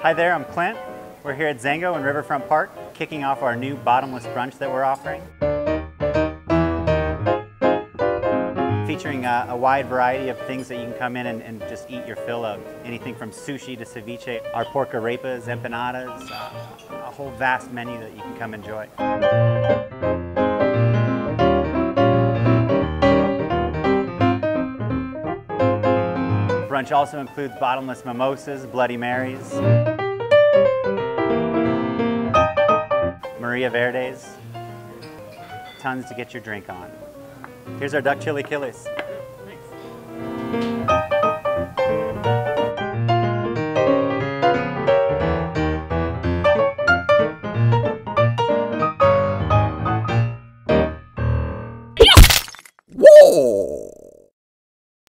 Hi there, I'm Clint. We're here at Zengo in Riverfront Park, kicking off our new bottomless brunch that we're offering. Featuring a, a wide variety of things that you can come in and, and, just eat your fill of. Anything from sushi to ceviche, our pork arepas, empanadas, uh, a whole vast menu that you can come enjoy. Brunch also includes bottomless mimosas, Bloody Marys, Maria Verdes, tons to get your drink on. Here's our duck chilaquiles. Thanks.